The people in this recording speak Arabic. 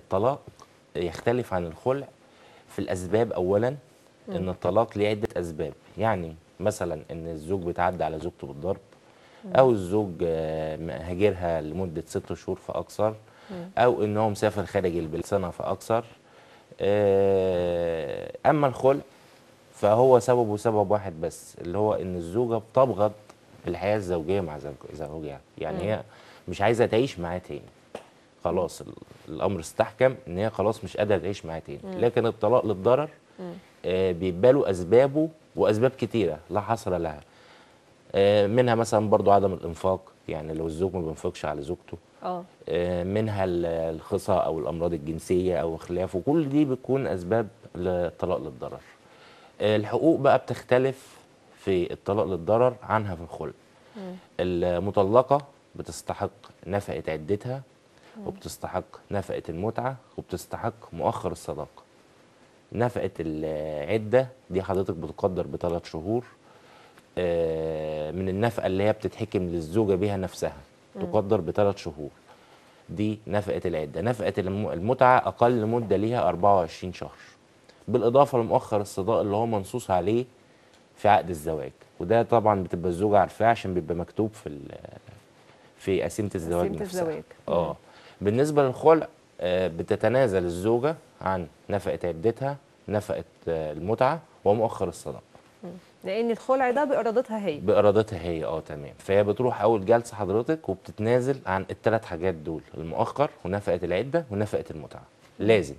الطلاق يختلف عن الخلع في الأسباب اولا إن الطلاق ليه عدة أسباب. يعني مثلا إن الزوج بيتعدى على زوجته بالضرب أو الزوج آه، هاجرها لمدة ست شهور فاكثر أو إن هو مسافر خارج البلاد سنه فاكثر آه، أما الخلع فهو سببه سبب واحد بس اللي هو إن الزوجة بتبغض الحياة الزوجية مع زوج- زوجها. يعني هي مش عايزة تعيش معاه تاني. خلاص ال- الأمر استحكم إن هي خلاص مش قادرة تعيش معاه تاني. لكن الطلاق للضرر آه بيبقى له أسبابه وأسباب كتيرة لا حصر لها. آه منها مثلا برضو عدم الإنفاق يعني لو الزوج ما بينفقش على زوجته. آه. آه، منها ال- الخصى أو الأمراض الجنسية أو خلافه كل دي بتكون أسباب للطلاق للضرر. آه، الحقوق بقى بتختلف في الطلاق للضرر عنها في الخلع المطلقة بتستحق نفقة عدتها وبتستحق نفقة المتعة وبتستحق مؤخر الصداقة. نفقة العدة دي حضرتك بتقدر بثلاث شهور آه، من النفقة اللي هي بتتحكم للزوجة بها نفسها. تقدر بثلاث شهور. دي نفقة العدة. نفقة الم- المتعة أقل مدة ليها 24 شهر. بالإضافة لمؤخر الصداق اللي هو منصوص عليه في عقد الزواج. وده طبعا بتبقى الزوجة عارفاه عشان بيبقى مكتوب في في قسيمة الزواج قسيمة الزواج. آه. بالنسبة للخلع آه، بتتنازل الزوجة عن نفقة عدتها نفقة آه، المتعة ومؤخر الصداق لأن الخلع ده بإرادتها هي. بإرادتها هي آه تمام. فهي بتروح أول جلسة حضرتك وبتتنازل عن الثلاث حاجات دول المؤخر ونفقة العدة ونفقة المتعة. لازم.